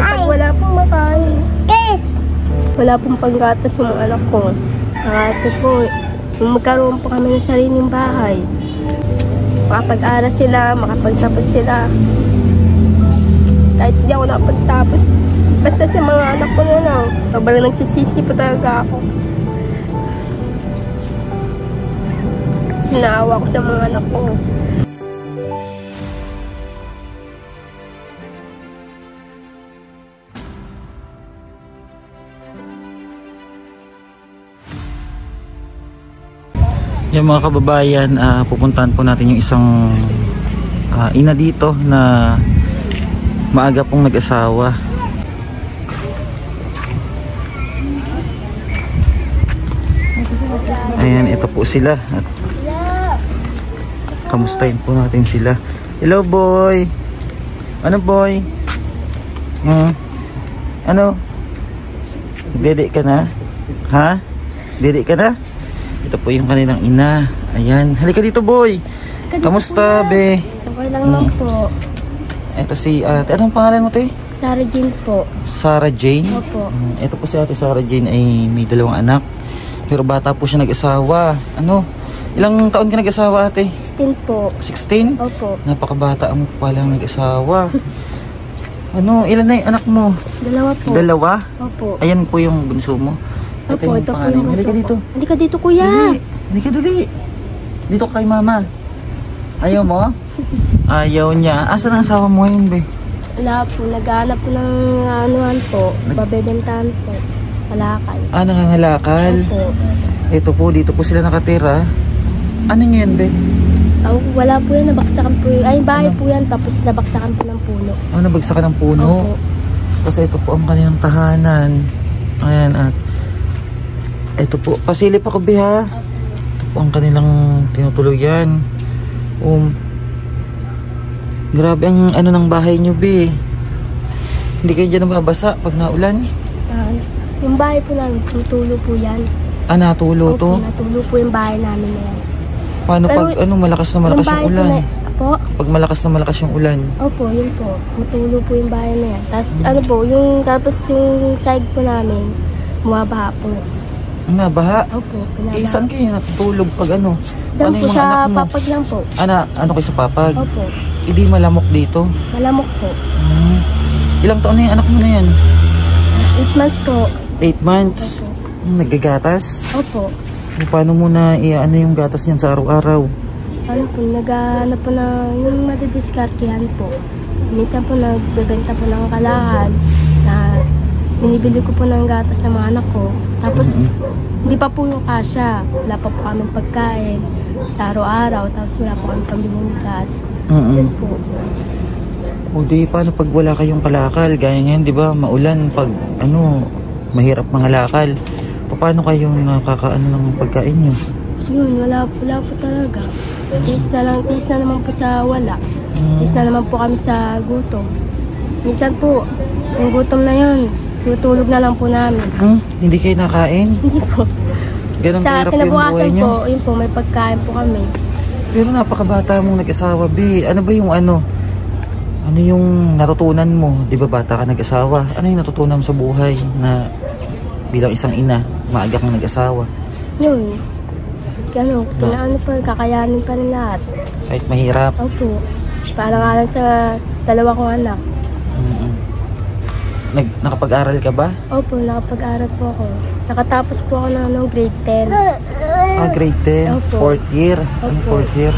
Kapag wala pong makain, wala pong panggatas yung mga anak ko. Nakati po, magkaroon po kami ng sariling bahay. Makapag-aral sila, makapagtapos sila. Kahit di ako nakapagtapos, basta sa mga anak ko na lang. Sobrang nagsisisi po talaga ako. Sinawa ko sa mga anak ko. Yung mga kababayan, ah, pupuntahan po natin yung isang ah, ina dito na maaga pong nag-asawa. Ayan, ito po sila. At kamustahin po natin sila. Hello boy! Ano boy? Hmm? Ano? Dede ka na? Ha? Dede ka na? Ito po yung kanilang ina. Ayan. Halika dito, boy. Kamusta, be? Okay lang lang po. Ito si ate. Anong pangalan mo, te? Sarah Jean po. Sarah Jane. Opo. Mm, Ito po si ate Sarah Jane ay may dalawang anak. Pero bata po siya nag-asawa. Ano? Ilang taon ka nag-asawa, ate? 16 po. 16? Opo. Napakabata mo pa lang nag-asawa. ano? Ilan na yung anak mo? Dalawa po. Dalawa? Opo. Ayan po yung bunso mo. Opo, ito po pangalan. yung Halika bunso dito. ko. Halika dito, kuya. Dali. Halika dali. Dito kay mama. Ayaw mo? Ayaw niya. Asan ang asawa mo ngayon, be? Wala po. Naghahanap po ng anuhan po. Babebentahan po. Malakay. Ah, nangangalakal. Opo. Ito po, dito po sila nakatira. Ano ngayon, be? Oh, wala po yan. Nabaksakan po yun. Ay, bahay Ano? po yan. Tapos nabaksakan po ng puno. Ah, nabagsakan ng puno. Opo. Kasi ito po ang kanilang tahanan. Ayan, at ito po, pasilip ako, be, ha? Ito po ang kanilang tinutuluyan. Um, grabe ang ano ng bahay nyo, be. Hindi kayo dyan nababasa pag naulan? Ah, yung bahay po namin, tutulo po yan. Ah, natulo to? Opo, natulo po yung bahay namin na yan. Paano Pero pag ano malakas na malakas yung yung po ulan? na, po, Pag malakas na malakas yung ulan. Opo, yun po. Matulo po yung bahay na yan. Tapos ano po, yung tapos yung side po namin, bumabaha po. Nabaha. Opo, Eh, pinabaha. saan kayo natutulog pag ano? Doon po yung mga sa anak mo? papag lang po. Ana, ano kayo sa papag? Opo, Hindi malamok dito. malamok po. Hmm. Ilang taon na yung anak mo na yan? 8 months po. 8 months. Opo. Hmm, Naggagatas? Opo. Eh, Paano mo na i-ano yung gatas niyan sa araw-araw? Ano po, nag-ano po na yung madidiskartihan po. Minsan po nagbebenta po ng kalahal na binibili ko po ng gatas sa mga anak ko. Tapos, hindi pa po yung kasya. Wala pa po kami pagkain sa araw-araw. Tapos wala po kami pambili ng gas. Mm Yun po. O di, paano pag wala kayong kalakal? Gaya ngayon, di ba, maulan pag ano, mahirap mangalakal. Paano kayong nakakaano ng pagkain nyo? Yun, wala, wala po talaga. Tiis na lang, tiis na naman po sa wala. Tiis na naman po kami sa gutom. Minsan po, yung gutom na yun, tutulog na lang po namin. Hmm? Hindi kayo nakain? Hindi po. Ganun sa kahirap yung buhay po, yun po, may pagkain po kami. Pero napakabata mong nag-asawa, B. Ano ba yung ano? Ano yung natutunan mo? Di ba bata ka nag-asawa? Ano yung natutunan mo sa buhay na bilang isang ina, maaga kang nag-asawa? Yun. Ano, kinaano pa, kakayanin pa rin lahat. Kahit mahirap. Opo. Para nga lang sa dalawa kong anak. Nag, nakapag-aral ka ba? Opo, nakapag-aral po ako. Nakatapos po ako ng ano, grade 10. Ah, grade 10, Opo. fourth year. Ano Opo. fourth year?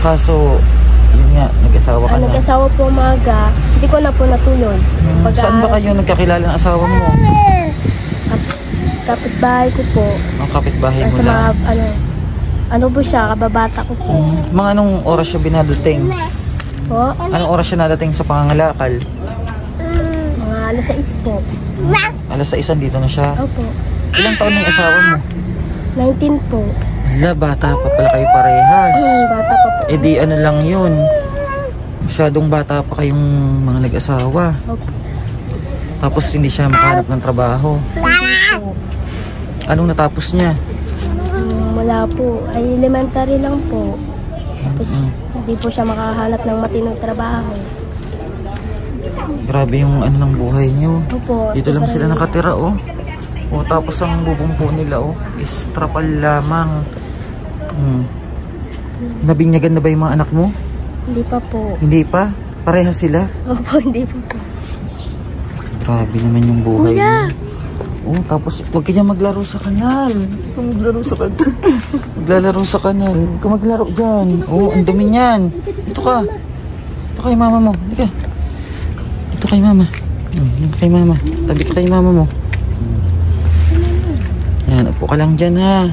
Kaso, yun nga, nag-asawa ka Ang na. nag-asawa po umaga, hindi ko na po natuloy. Hmm, saan ba kayo nagkakilala ng asawa mo? Kap- kapitbahay ko po. Ang kapitbahay mo Sa mga, lang. ano, ano po siya, kababata ko po. Hmm, Mga anong oras siya binadating? Po, Anong oras siya nadating sa pangangalakal? Alas 6 po. Alas sa isan dito na siya. Opo, Ilang taon na yung asawa mo? 19 po. Hala, bata pa pala kayo parehas. Hmm, bata pa po. Eh di ano lang yun. Masyadong bata pa kayong mga nag-asawa. Opo. Tapos hindi siya makahanap ng trabaho. po. Anong natapos niya? Hmm, wala po. Ay, elementary lang po. Tapos, Mm. hindi po siya makahanap ng matinong trabaho. Grabe yung ano ng buhay nyo. Opo. Dito lang sila nakatira oh. O tapos ang bubong po nila oh is trapal lamang. Hmm. Nabinyagan na ba yung mga anak mo? Hindi pa po. Hindi pa? Pareha sila? Opo, hindi pa po. Grabe naman yung buhay Kuya! Oh, tapos huwag ka maglaro sa kanal. Huwag ka maglaro sa kanal. Maglalaro sa kanal. Huwag ka maglaro dyan. Oh, ang dumi niyan. Dito ka. Dito kay mama mo. Dito ka. Dito kay mama. Hmm, yan kay mama. Tabi ka kay mama mo. Yan, upo ka lang dyan ha.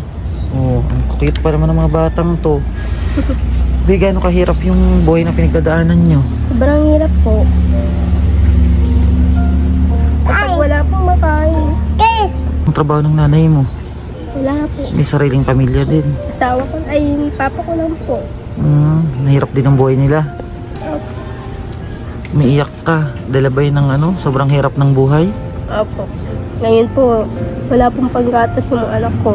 Oh, ang cute pa naman ng mga batang to. Be, gaano kahirap yung buhay na pinagdadaanan nyo? Sobrang hirap po. Kapag wala pong makain. Ang trabaho ng nanay mo? Wala po. May sariling pamilya din. Asawa ko, ay papa ko lang po. Hmm, nahirap din ang buhay nila. Umiiyak ka. Dala ba yun ng ano? Sobrang hirap ng buhay? Opo. Ngayon po, wala pong panggatas yung mga anak ko.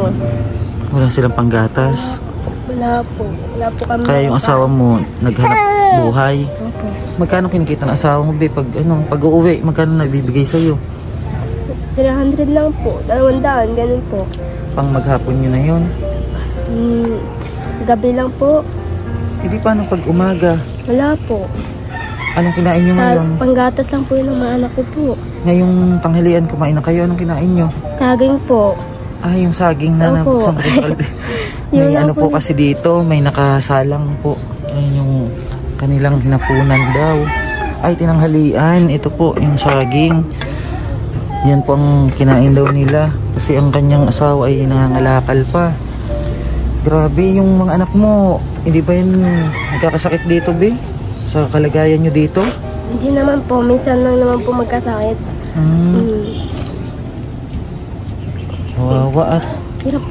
Wala silang panggatas. Wala po. Wala po kami. Kaya yung asawa mo naghanap buhay. Opo. Magkano kinikita ng asawa mo, be? Pag, ano, pag uuwi, magkano nabibigay sa'yo? 300 lang po. Dalawang daan, ganun po. Pang maghapon nyo na yun. Hmm, gabi lang po. Hindi paano pag umaga? Wala po. Anong kinain nyo Sa ngayon? panggatas lang po yun ng mga anak ko po. Ngayong tanghalian, kumain na kayo. Anong kinain nyo? Saging po. Ah, yung saging na Opo. nabuksan sa kalde. Yun May ano po kasi dito, may nakasalang po. Ayun yung kanilang hinapunan daw. Ay, tinanghalian. Ito po, yung saging. Yan po ang kinain daw nila. Kasi ang kanyang asawa ay nangangalakal pa. Grabe, yung mga anak mo, hindi ba yun nagkakasakit dito, be? Sa kalagayan nyo dito? Hindi naman po. Minsan lang naman po magkasakit. Hmm, Hmm. kawawa at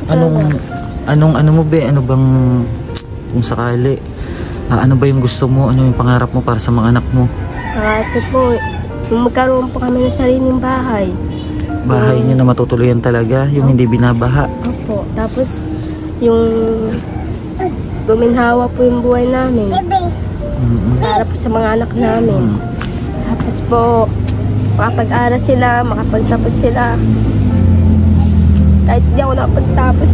Anong anong ano mo be? Ano bang kung sakali ah, ano ba yung gusto mo? Ano yung pangarap mo para sa mga anak mo? Kasi po, yung magkaroon po kami ng sariling bahay. Bahay niyo na matutuluyan talaga, yung hindi binabaha. Opo. Tapos, yung guminhawa po yung buhay namin. Mm-mm. Para po sa mga anak namin. Tapos po, makapag-aral sila, makapagtapos sila. Kahit di ako nakapagtapos,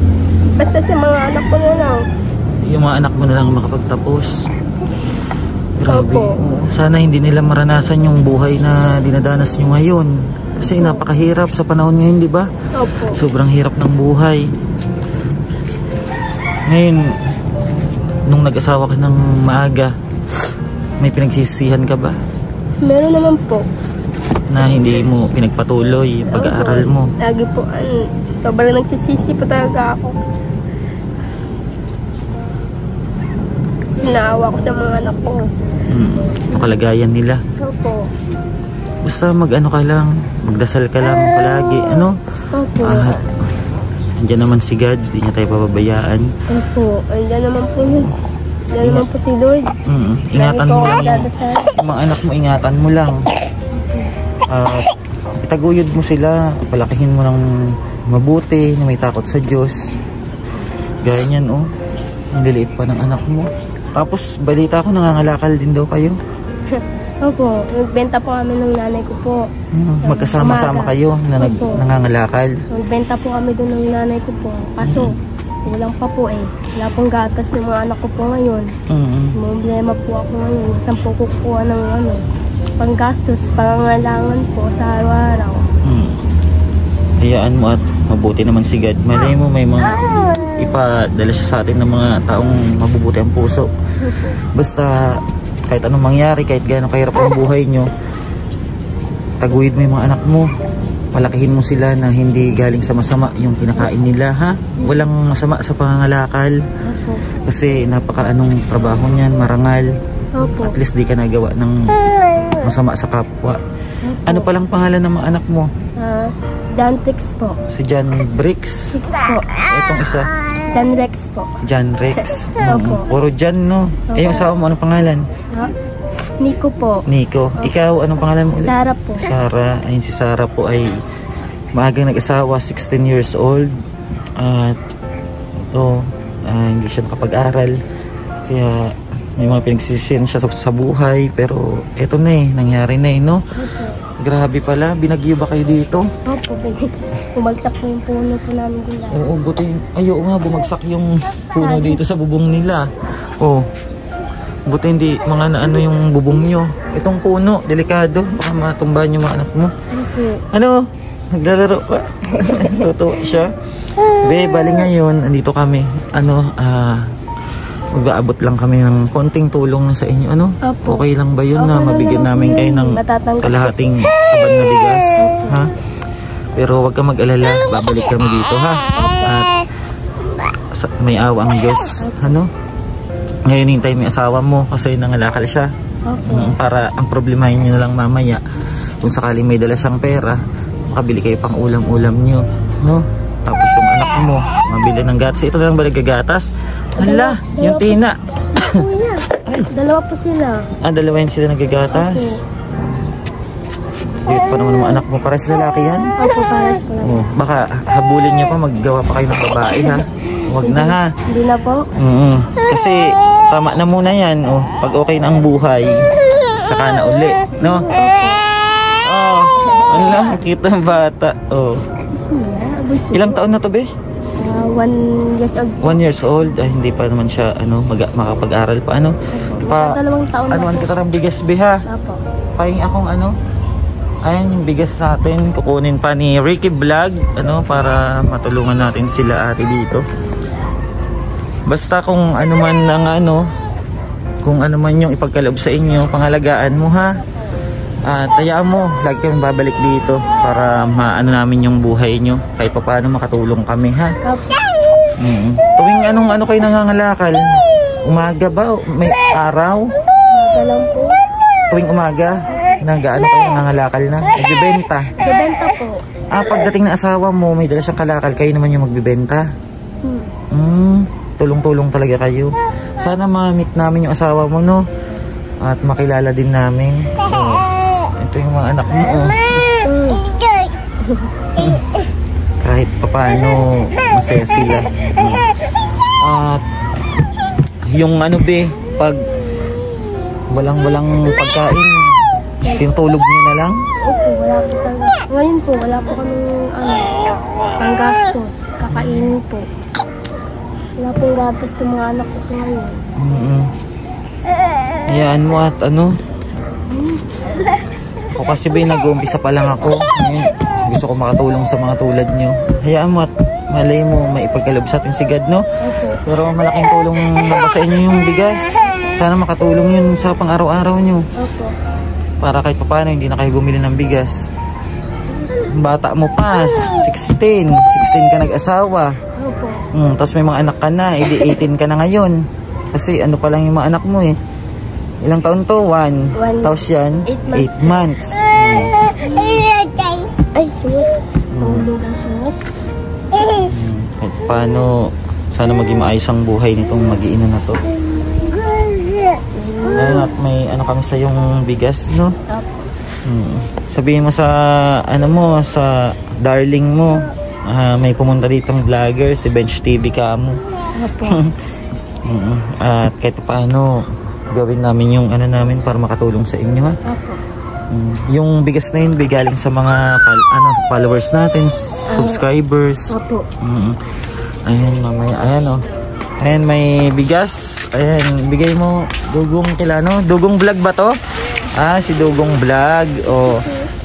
basta sa mga anak ko na lang. Yung mga anak mo na lang makapagtapos. Grabe. Opo. Sana hindi nila maranasan yung buhay na dinadanas nyo ngayon. Kasi napakahirap sa panahon ngayon, di ba? Opo. Sobrang hirap ng buhay. Ngayon, nung nag-asawa ka ng maaga, may pinagsisihan ka ba? Meron naman po. Na hindi mo pinagpatuloy yung pag-aaral mo? Lagi po, an, sobrang nagsisisi po talaga ako. Sinawa ko sa mga anak ko. Hmm. Yung kalagayan nila. Opo. Basta mag-ano ka lang, magdasal ka lang palagi. Ano? Opo. At andyan naman si God, hindi niya tayo pababayaan. Opo. Andiyan naman po yun. Andiyan naman po si Lord. Mm, ingatan Lagi mo lang. Yung mga anak mo, ingatan mo lang. At itaguyod mo sila, palakihin mo ng mabuti, na may takot sa Diyos. Gaya niyan, oh. Ang liliit pa ng anak mo. Tapos, balita ko, nangangalakal din daw kayo. Opo. Nagbenta po kami ng nanay ko po. Hmm, magkasama-sama kayo na nag, Opo. nangangalakal. Nagbenta po kami doon ng nanay ko po. Kaso, kulang pa po eh. Wala pong gatas yung mga anak ko po ngayon. Mm, Problema po ako ngayon. Saan po kukuha ng ano, panggastos, pangangailangan po sa araw-araw. mm. Hayaan mo at mabuti naman si God. Malay mo may mga ipadala siya sa atin ng mga taong mabubuti ang puso. Basta kahit anong mangyari, kahit gaano kahirap ang buhay nyo, taguyod mo yung mga anak mo. Palakihin mo sila na hindi galing sa masama yung kinakain nila, ha? Walang masama sa pangangalakal. Opo. Kasi napaka anong trabaho niyan, marangal. Opo. At least di ka nagawa ng masama sa kapwa. Ano palang pangalan ng mga anak mo? Ah, John Rex po. Si John Briggs. Six po. Itong isa, John Rex po. John Rex. Opo. Mm, Puro John, no? Eh, yung asawa mo, anong pangalan? Ha? Nico po. Nico. Ikaw, anong pangalan mo? Sarah po. Sarah. Ayun si Sarah po ay maagang nag-asawa, 16 years old. At ito, ah, hindi siya nakapag-aral. Kaya may mga pinagsisiyan siya sa, sa buhay. Pero eto na eh, nangyari na eh, no? Opo. Grabe pala, binagyo ba kayo dito? Opo, bumagsak po yung puno po namin nila. Oo, buti. Ay, oo nga, bumagsak yung puno dito sa bubong nila. Oh. Buti hindi mga na ano yung bubong nyo. Itong puno, delikado. Baka matumbahan yung mga anak mo. Opo. Ano? Naglalaro ka? Totoo siya. Be, bali ngayon, andito kami. Ano, ah, mag-aabot lang kami ng konting tulong na sa inyo. Ano? Opo. Okay lang ba yun na Okay lang mabigyan namin kayo ng kalahating saban na bigas? Ha? Pero huwag ka mag-alala. Babalik kami dito, ha? At sa- may awa ang Diyos. Ano? Ngayon hintay mo asawa mo kasi nangalakal siya. Opo. Mm, para ang problemahin nyo na lang mamaya kung sakaling may dala siyang pera makabili kayo pang ulam-ulam nyo no? Tapos yung anak mo mabili ng gatas. Ito na lang ba nagagatas? Hala yung tina. dalawa po sila. ah dalawa yun sila nagagatas? Cute pa naman mga anak mo. Para sila lalaki yan? Opo, pares ko lang. oh, baka habulin nyo pa maggawa pa kayo ng babae ha? Huwag na ha? Hindi na po. Mm Kasi tama na muna yan. Oh, pag okay na ang buhay, saka na uli. No? Oh, ala, kita ang bata. Oh. Ilang taon na to, be? Ah, one years old. One years old. Ay, hindi pa naman siya ano, mag makapag-aral pa. Ano? Pa, Dalawang taon na anuan po. ng bigas, be ha? Opo. Pahingi akong ano? Ayan yung bigas natin. Kukunin pa ni Ricky Vlog. Ano, para matulungan natin sila ate dito. Basta kung ano man ang ano, kung ano man yung ipagkaloob sa inyo, pangalagaan mo ha. At tayaan mo, lagi kami babalik dito para maano namin yung buhay nyo. Kahit pa paano makatulong kami ha. Opo. Mm. Tuwing anong ano kayo nangangalakal? Umaga ba? May araw? Maga lang po. Tuwing umaga? Nagaano kayo nangangalakal na? Nagbibenta? Bebenta po. Ah, pagdating ng asawa mo, may dala siyang kalakal, kayo naman yung magbibenta. Hmm. Hmm, tulong-tulong talaga kayo. Sana ma-meet namin yung asawa mo, no? At makilala din namin. Oh, ito yung mga anak mo, oh. Kahit papaano, masaya sila. At, yung ano be, pag walang-walang pagkain, tinutulog nyo na lang. Opo, wala po talaga. Ngayon po, wala po kami ano, panggastos. Kakainin po. Wala pong gastos ng mga anak ko po ngayon. Mm Hayaan mo at ano. Ako kasi ba nag-uumpisa pa lang ako. Ngayon, gusto ko makatulong sa mga tulad nyo. Hayaan mo at malay mo may ipagkalob sa atin si God, no? Opo. Pero malaking tulong na ba sa inyo yung bigas? Sana makatulong yun sa pang-araw-araw nyo. Opo. Para kahit paano hindi na kayo bumili ng bigas. Bata mo pa, 16. 16 ka nag-asawa. Hmm, tapos may mga anak ka na, edi 18 ka na ngayon. Kasi ano pa lang yung mga anak mo eh. Ilang taon to? One. One. Tapos yan, Eight 8 months. Hmm. Ay. Tulog ang sungos. Kahit paano, sana maging maayos ang buhay nitong mag-iina na to. Ayun at may ano kami sa yung bigas, no? Hmm. Sabihin mo sa, ano mo, sa darling mo, ah, may pumunta ditong vlogger, si Bench TV ka mo. Opo. Mm, At kahit paano gawin namin yung ano namin para makatulong sa inyo ha. Opo. Mm, Yung bigas na yun galing sa mga ano, followers natin, subscribers. Opo. Mm. Ayan mamaya, ayan oh. Ayan may bigas. Ayan, bigay mo Dugong Kilano. Dugong vlog ba to? Ah, si Dugong vlog. Oh.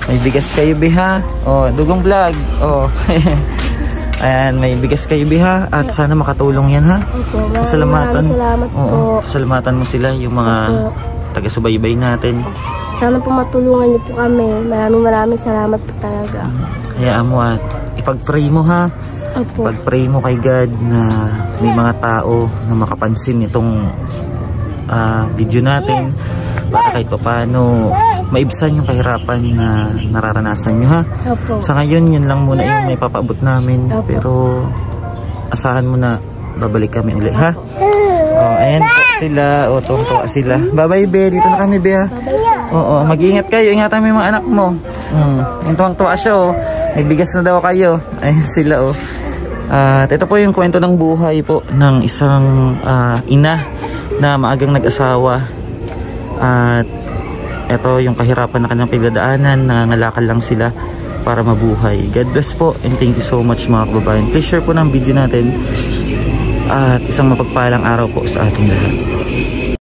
May bigas kayo biha. Oh, Dugong vlog. Oh. Ayan, may bigas kayo biha at sana makatulong yan ha. Maraming Pasalamatan. salamat po. Pasalamatan mo sila yung mga taga-subaybay natin. Sana po matulungan niyo po kami. Maraming maraming salamat po talaga. Hayaan mo at ipag-pray mo ha. Opo. Pag-pray mo kay God na may mga tao na makapansin itong ah, video natin para kahit paano maibsan yung kahirapan na nararanasan nyo ha. Opo. Sa ngayon, yun lang muna yung may papaabot namin. Opo. Pero asahan mo na babalik kami uli ha. Oh, ayan po sila. O, tuwa sila. Bye-bye, Be. Dito na kami, Be, ha. Oo, mag-ingat kayo. Ingatan mo yung mga anak mo. Hmm. Yung tuwang-tuwa siya, oh. May bigas na daw kayo. Ayan sila, oh. At ito po yung kwento ng buhay po ng isang ah, ina na maagang nag-asawa at eto yung kahirapan na kanilang pagdadaanan, nangangalakal lang sila para mabuhay. God bless po and thank you so much mga kababayan. Please share po ng video natin at isang mapagpalang araw po sa ating lahat.